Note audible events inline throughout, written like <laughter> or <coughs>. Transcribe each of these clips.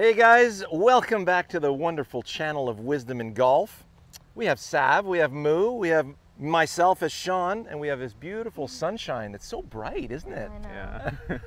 Hey guys, welcome back to the wonderful channel of wisdom in golf. We have Sav, we have Moo, we have myself as Shawn, and we have this beautiful sunshine. It's so bright, isn't it? Yeah. <laughs>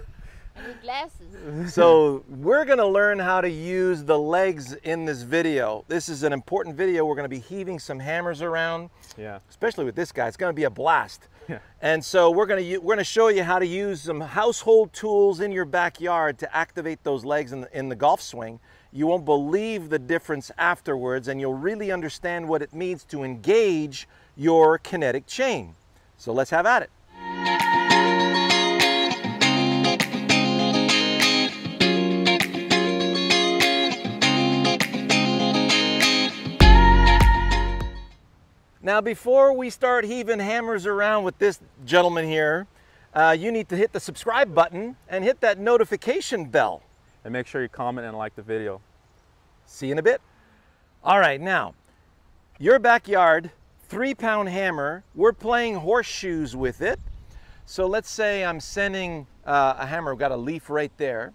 I need glasses. <laughs> So we're gonna learn how to use the legs in this video. This is an important video. We're gonna be heaving some hammers around, yeah. especially with this guy. It's gonna be a blast. Yeah. And so we're gonna we're gonna show you how to use some household tools in your backyard to activate those legs in the, in the golf swing. You won't believe the difference afterwards, and you'll really understand what it means to engage your kinetic chain. So let's have at it. Now, before we start heaving hammers around with this gentleman here, uh, you need to hit the subscribe button and hit that notification bell. And make sure you comment and like the video. See you in a bit. All right, now, your backyard, three pound hammer, we're playing horseshoes with it. So let's say I'm sending uh, a hammer, I've got a leaf right there.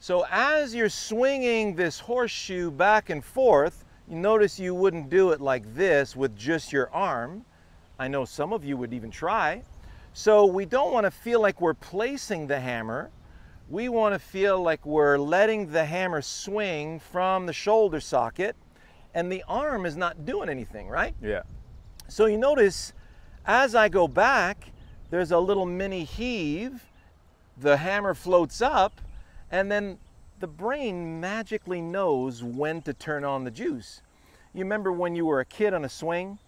So as you're swinging this horseshoe back and forth, notice you wouldn't do it like this with just your arm. I know some of you would even try. So we don't want to feel like we're placing the hammer. We want to feel like we're letting the hammer swing from the shoulder socket and the arm is not doing anything, right? Yeah. So you notice as I go back, there's a little mini heave. The hammer floats up, and then the brain magically knows when to turn on the juice. You remember when you were a kid on a swing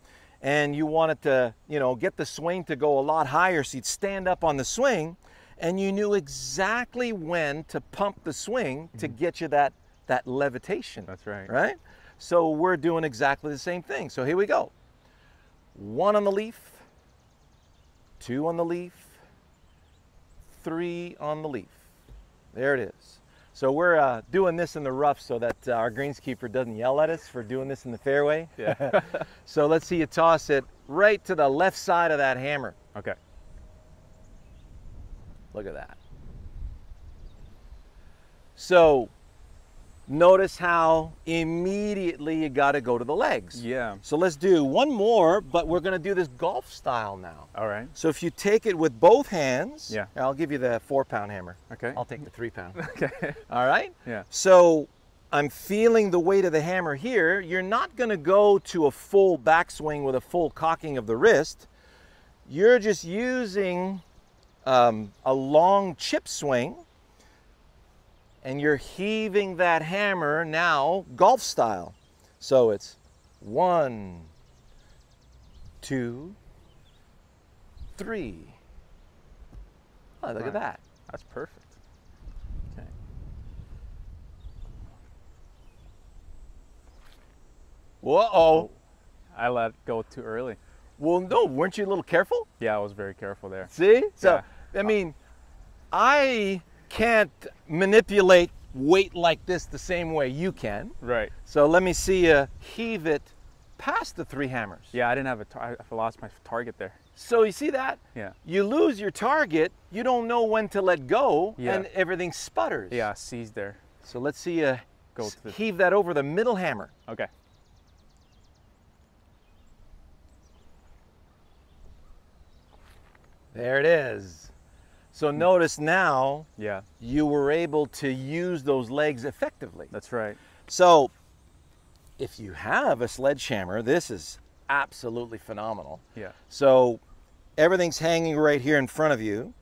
and you wanted to, you know, get the swing to go a lot higher so you'd stand up on the swing and you knew exactly when to pump the swing to mm-hmm. get you that that levitation. That's right. Right? So we're doing exactly the same thing. So here we go one on the leaf, two on the leaf, three on the leaf. There it is. So we're uh, doing this in the rough so that uh, our greenskeeper doesn't yell at us for doing this in the fairway. Yeah. <laughs> So let's see you toss it right to the left side of that hammer. okay. Look at that. So notice how immediately you got to go to the legs. Yeah. So let's do one more, but we're going to do this golf style now. All right. So if you take it with both hands, Yeah. I'll give you the four pound hammer. Okay. I'll take the three pound. <laughs> Okay. <laughs> All right? Yeah. So I'm feeling the weight of the hammer here. You're not going to go to a full backswing with a full cocking of the wrist. You're just using um, a long chip swing and you're heaving that hammer now golf style. So it's one, two, three. Oh, look at that. That's perfect. Okay. Whoa. I let go too early. Well, no, weren't you a little careful? Yeah, I was very careful there. See? So, Yeah. I mean, I can't manipulate weight like this the same way you can. Right. So let me see you heave it past the three hammers. Yeah, I didn't have a. Tar- I lost my target there. So you see that? Yeah. You lose your target, you don't know when to let go, Yeah. and everything sputters. Yeah, seized there. So let's see you Go to the- heave that over the middle hammer. Okay. There it is. So notice now Yeah, you were able to use those legs effectively. that's right. So, if you have a sledgehammer, this is absolutely phenomenal. Yeah. So, everything's hanging right here in front of you,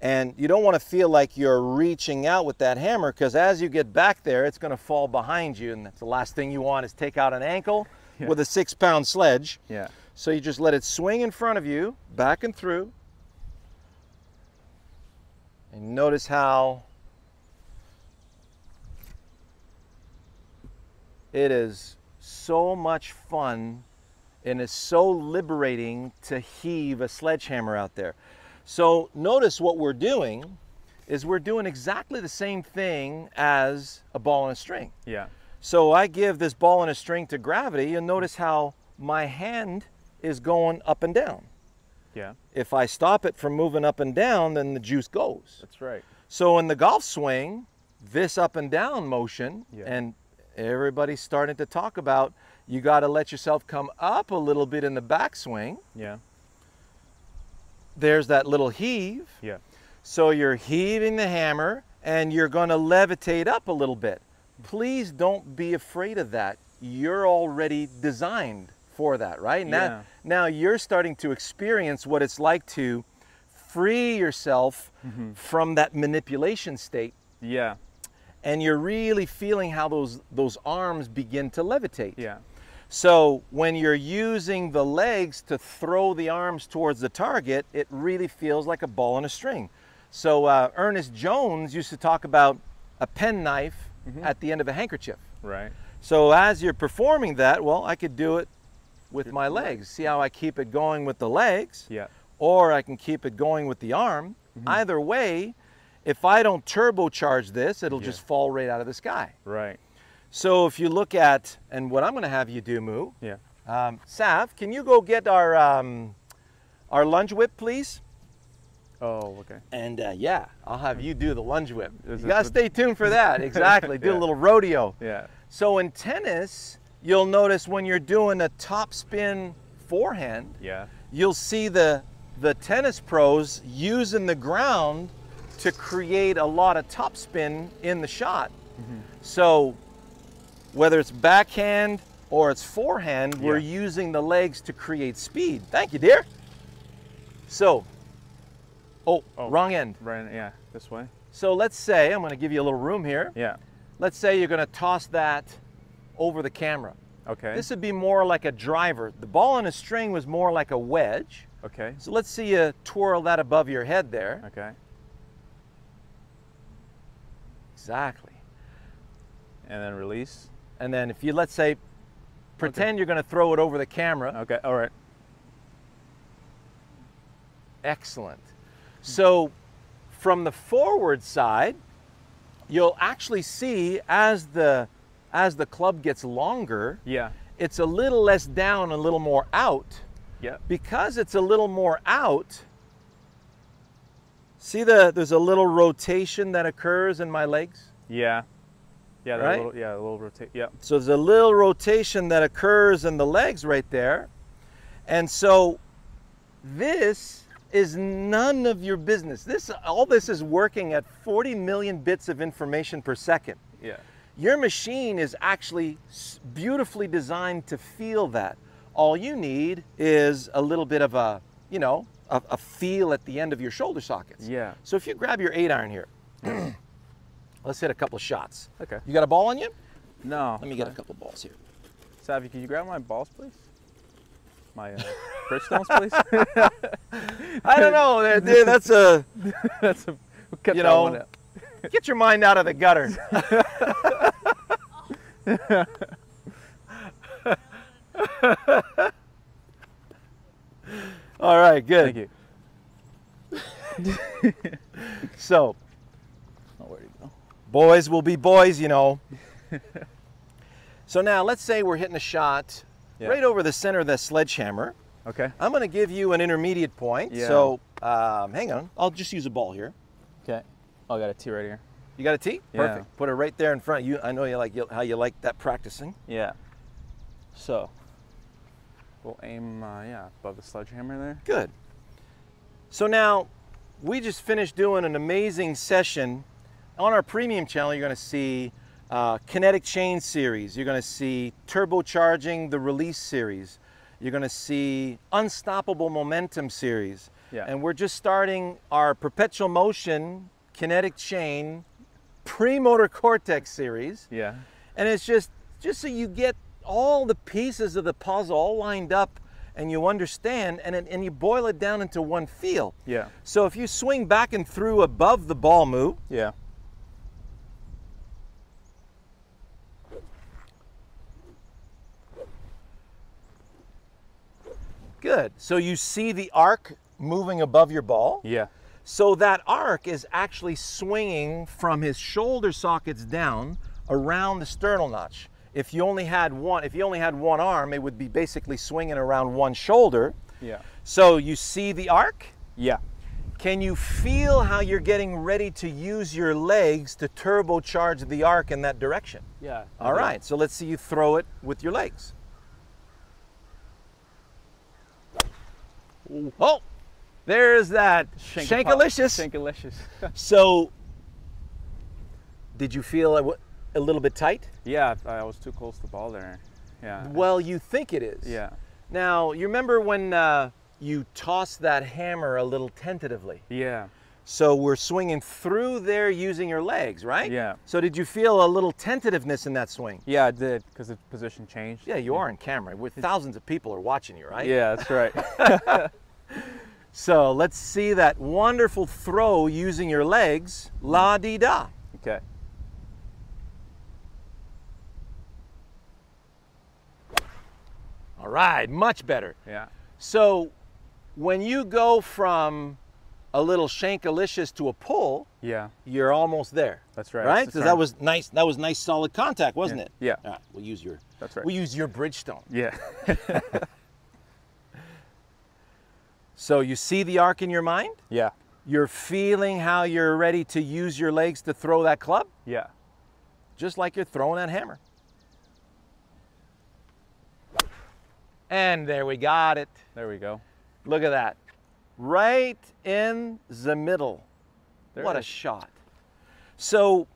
and you don't want to feel like you're reaching out with that hammer because as you get back there, it's going to fall behind you, and that's the last thing you want is take out an ankle Yeah. with a six pound sledge. Yeah. So, you just let it swing in front of you, back and through. And notice how it is so much fun and it's so liberating to heave a sledgehammer out there. So notice what we're doing is we're doing exactly the same thing as a ball and a string. Yeah. So I give this ball and a string to gravity and notice how my hand is going up and down. Yeah. If I stop it from moving up and down, then the juice goes. That's right. So in the golf swing, this up and down motion, Yeah. and everybody's starting to talk about you got to let yourself come up a little bit in the backswing. Yeah. There's that little heave. Yeah. So you're heaving the hammer and you're going to levitate up a little bit. Please don't be afraid of that. You're already designed for that, right? Now, Yeah. now you're starting to experience what it's like to free yourself Mm-hmm. from that manipulation state Yeah. and you're really feeling how those those arms begin to levitate. Yeah. So when you're using the legs to throw the arms towards the target, it really feels like a ball on a string. So uh, Ernest Jones used to talk about a penknife at the end of a handkerchief. Right. So as you're performing that, well, I could do it with my legs. See how I keep it going with the legs? Yeah. or I can keep it going with the arm. Either way, if I don't turbocharge this, it'll Yeah. just fall right out of the sky. Right. So if you look at, and what I'm going to have you do, Moo, Yeah. um, Sav, can you go get our um, our lunge whip, please? Oh, okay. And uh, yeah, I'll have you do the lunge whip. Is you gotta stay tuned for that. <laughs> Exactly. Do a little rodeo. Yeah. So in tennis, you'll notice when you're doing a top spin forehand, Yeah. you'll see the the tennis pros using the ground to create a lot of topspin in the shot. Mm-hmm. So whether it's backhand or it's forehand, we're using the legs to create speed. Thank you, dear. So, oh, Oh. wrong end. Right. Yeah. This way. So let's say, I'm gonna give you a little room here. Yeah. Let's say you're gonna toss that over the camera. Okay. This would be more like a driver. The ball on a string was more like a wedge. Okay. So let's see you twirl that above your head there. Okay. Exactly. And then release. And then if you, let's say, pretend you're going to throw it over the camera. Okay. All right. Excellent. So from the forward side, you'll actually see as the as the club gets longer, Yeah. it's a little less down, a little more out. Yeah. Because it's a little more out, see the there's a little rotation that occurs in my legs? Yeah. Yeah. that Right? Little, yeah. A little rotate. Yeah. So there's a little rotation that occurs in the legs right there. And so this is none of your business. This all this is working at 40 million bits of information per second. Yeah. Your machine is actually beautifully designed to feel that. All you need is a little bit of a, you know, a, a feel at the end of your shoulder sockets. Yeah. So if you grab your eight iron here, <clears throat> let's hit a couple of shots. Okay. You got a ball on you? No. Let me get a couple balls here. Savvy, can you grab my balls, please? My uh, Bridgestones, please. <laughs> I don't know, dude, that's a <laughs> That's a. We'll You that know. Get your mind out of the gutter. <laughs> All right, good. Thank you. <laughs> So, Oh, where'd he go? boys will be boys, you know. <laughs> so now let's say we're hitting a shot Yeah. right over the center of the sledgehammer. Okay. I'm going to give you an intermediate point. Yeah. So, um, hang on. I'll just use a ball here. Okay. Oh, I got a T right here. You got a T? Yeah. Perfect. Put it right there in front. You, I know you like how you like that practicing. Yeah. So. We'll aim, uh, yeah, above the sledgehammer there. Good. So now, we just finished doing an amazing session. On our premium channel, you're going to see uh, kinetic chain series. You're going to see turbocharging the release series. You're going to see unstoppable momentum series. Yeah. And we're just starting our perpetual motion kinetic chain premotor cortex series. Yeah. And it's just just so you get all the pieces of the puzzle all lined up and you understand and, and you boil it down into one feel. Yeah. So if you swing back and through above the ball move, Yeah. good. So you see the arc moving above your ball. Yeah. So that arc is actually swinging from his shoulder sockets down around the sternal notch. If you only had one, if you only had one arm, it would be basically swinging around one shoulder. Yeah. So you see the arc? Yeah. Can you feel how you're getting ready to use your legs to turbocharge the arc in that direction? Yeah. All right, so let's see you throw it with your legs. Oh, there's that Shankalicious. Shankalicious. <laughs> So, did you feel a, a little bit tight? yeah, I was too close to the ball there. Yeah. Well, you think it is. Yeah. Now, you remember when uh, you tossed that hammer a little tentatively? Yeah. So we're swinging through there using your legs, right? Yeah. So did you feel a little tentativeness in that swing? Yeah, I did because the position changed. Yeah, you are on camera. With thousands of people are watching you, right? Yeah, that's right. <laughs> <laughs> So let's see that wonderful throw using your legs. La di da. okay. All right, much better. Yeah. So when you go from a little shankalicious to a pull, Yeah. you're almost there. That's right. Right? So that was nice. That was nice, solid contact, wasn't Yeah. it? Yeah. All right, we'll use your. That's right. We'll use your Bridgestone. Yeah. <laughs> <laughs> So you see the arc in your mind. yeah. You're feeling how you're ready to use your legs to throw that club, Yeah. just like you're throwing that hammer. And there we got it. There we go. Look at that. Right in the middle. There what a shot. So,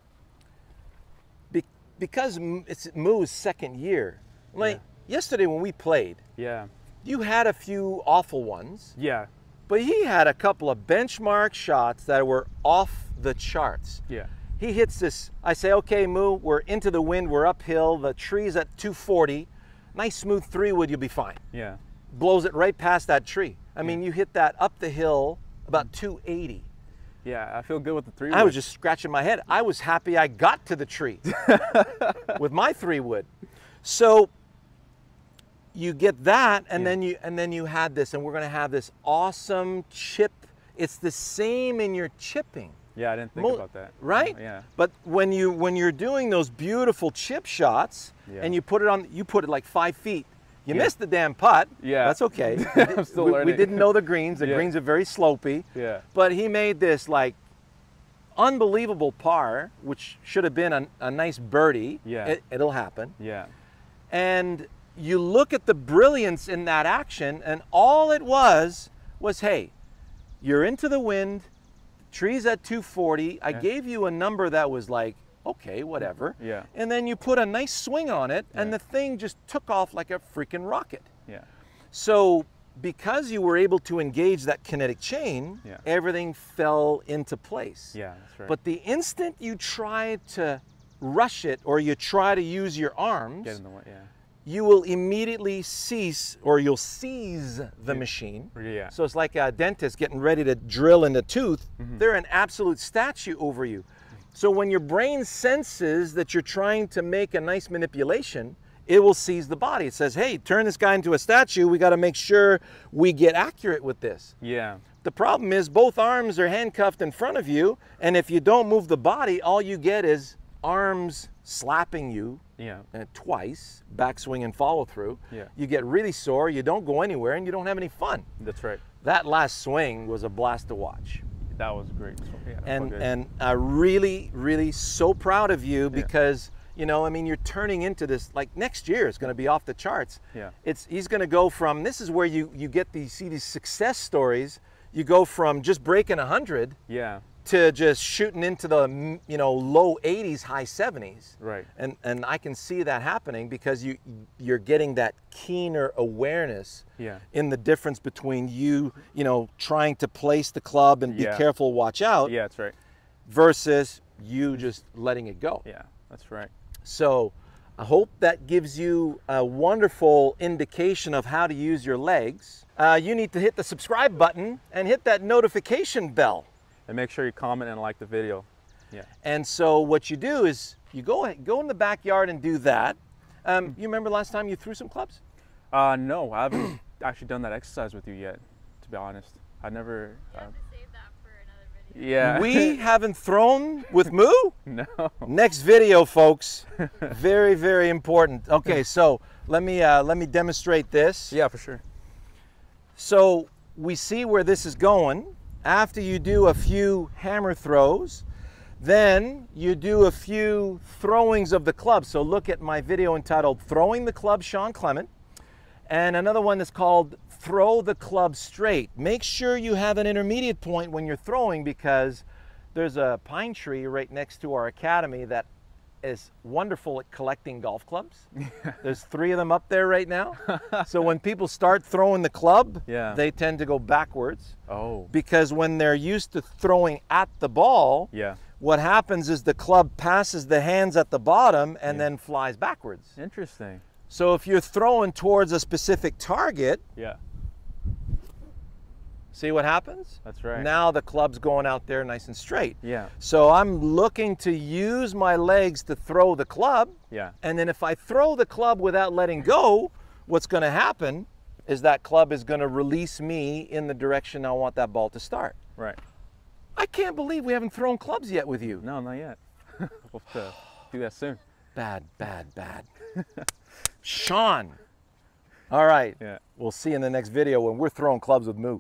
be, because it's Moo's second year, like yesterday when we played, Yeah. You had a few awful ones, Yeah. but he had a couple of benchmark shots that were off the charts. Yeah. He hits this. I say, okay, Moo, we're into the wind, we're uphill, the tree's at 240. Nice smooth three wood, you'll be fine. Yeah. Blows it right past that tree. I mean, you hit that up the hill about 280. Yeah. I feel good with the three. I was just scratching my head. I was happy I got to the tree <laughs> with my three wood. So you get that, and Yeah. then you and then you had this, and we're gonna have this awesome chip. It's the same in your chipping. Yeah, I didn't think Mo- about that. right? Yeah. But when you when you're doing those beautiful chip shots Yeah. and you put it on, you put it like five feet. You Yeah. missed the damn putt. Yeah. that's okay. <laughs> We, I'm still we- we learning. didn't know the greens. The <laughs> greens are very slopey. Yeah. But he made this like unbelievable par, which should have been a, a nice birdie. Yeah. It, it'll happen. Yeah. And you look at the brilliance in that action, and all it was was, hey, you're into the wind, trees at 240. I Yeah. gave you a number that was like, okay, whatever. Yeah. And then you put a nice swing on it, and Yeah. the thing just took off like a freaking rocket. Yeah. So, because you were able to engage that kinetic chain, Yeah. everything fell into place. Yeah. That's right. But the instant you try to rush it or you try to use your arms, get in the way. Yeah. You will immediately cease or you'll seize the machine. Yeah. So it's like a dentist getting ready to drill in a tooth. Mm-hmm. They're an absolute statue over you. So when your brain senses that you're trying to make a nice manipulation, it will seize the body. It says, hey, turn this guy into a statue. We got to make sure we get accurate with this. Yeah. The problem is both arms are handcuffed in front of you, and if you don't move the body, all you get is arms slapping you Yeah. uh, twice, backswing and follow through. Yeah. You get really sore, you don't go anywhere, and you don't have any fun. That's right. That last swing was a blast to watch. That was great. So, yeah. And and I'm really, really so proud of you because you know, I mean, you're turning into this like next year is going to be off the charts. Yeah. It's he's going to go from this is where you you get these see these success stories. You go from just breaking a 100 yeah. To just shooting into the you know low 80s, high 70s. Right. And and I can see that happening because you you're getting that keener awareness Yeah. in the difference between you, you know, trying to place the club and be careful, watch out, Yeah. That's right. versus you just letting it go. Yeah. That's right. So I hope that gives you a wonderful indication of how to use your legs. Uh, you need to hit the subscribe button and hit that notification bell. And make sure you comment and like the video. Yeah. And so what you do is you go go in the backyard and do that. Um, you remember last time you threw some clubs? Uh, no, I haven't <coughs> actually done that exercise with you yet. To be honest, I never. Uh, Save that for another video. yeah. We <laughs> haven't thrown with Moo. <laughs> no. Next video, folks. Very, very important. Okay, so let me uh, let me demonstrate this. Yeah, for sure. So we see where this is going. After you do a few hammer throws, then you do a few throwings of the club. So look at my video entitled Throwing the Club Shawn Clement and another one that's called Throw the Club Straight. Make sure you have an intermediate point when you're throwing because there's a pine tree right next to our academy that is wonderful at collecting golf clubs. <laughs> There's three of them up there right now. <laughs> so when people start throwing the club, Yeah. they tend to go backwards Oh. because when they're used to throwing at the ball, Yeah. what happens is the club passes the hands at the bottom and Yeah. then flies backwards. Interesting. So if you're throwing towards a specific target, Yeah. See what happens? That's right. Now the club's going out there nice and straight. Yeah. So I'm looking to use my legs to throw the club. Yeah. And then if I throw the club without letting go, what's going to happen is that club is going to release me in the direction I want that ball to start. Right. I can't believe we haven't thrown clubs yet with you. No, not yet. <laughs> we'll have to do that soon. Bad, bad, bad. <laughs> Shawn. All right. Yeah. We'll see you in the next video when we're throwing clubs with Moo.